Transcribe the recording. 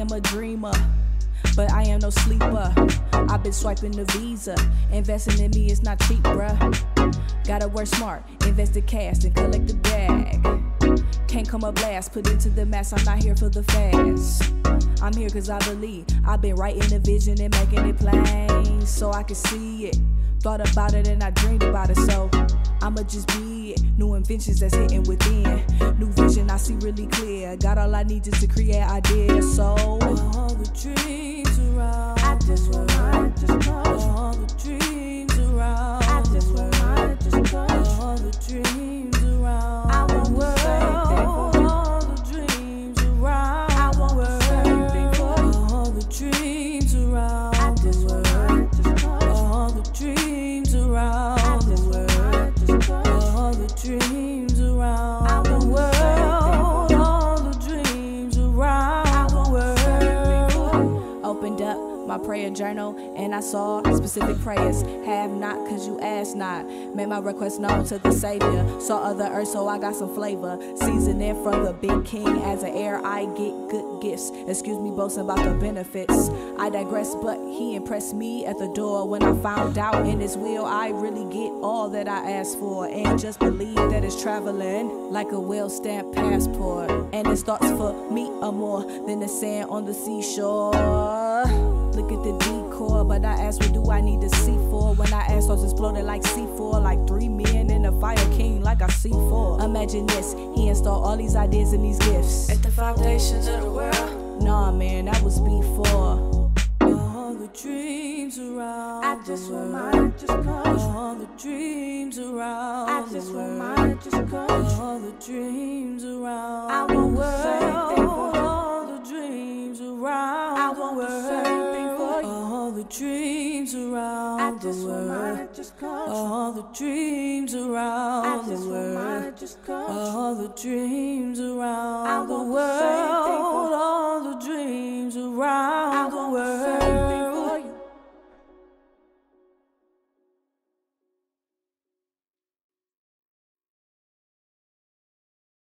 am a dreamer. But I am no sleeper. I've been swiping the visa. Investing in me is not cheap, bruh. Gotta work smart, invest the cash, and collect the bag. Can't come up last, put into the mass. I'm not here for the fast. I'm here cause I believe. I've been writing the vision and making it plain so I can see it. Thought about it and I dreamed about it, so I'ma just be it. New inventions that's hitting within. New vision I see really clear. Got all I need just to create ideas. So all the dreams around. All my prayer journal and I saw specific prayers. Have not cause you ask not. Made my request known to the Savior. Saw other earth so I got some flavor. Seasoning from the big king. As an heir, I get good gifts. Excuse me, boasting about the benefits. I digress, but he impressed me at the door when I found out in his will I really get all that I asked for. And just believe that it's traveling like a well stamped passport. And it starts for me a more than the sand on the seashore. Look at the decor, but I ask, what do I need to see for? When I ask, those exploded like C4, like three men in a fire king, like I see four. Imagine this, he installed all these ideas and these gifts. At the foundations of the world. Nah, man, that was before. All the dreams around. I just want mine, just cause. All the dreams around. I just want mine, just cause. All the dreams around. I want the same thing for you. All the dreams around. I want the same the dreams around. The world. mine, just cause. All the dreams around the world. mine, just cause. All the dreams around I the want the world.